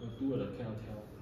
我多了，看要挑。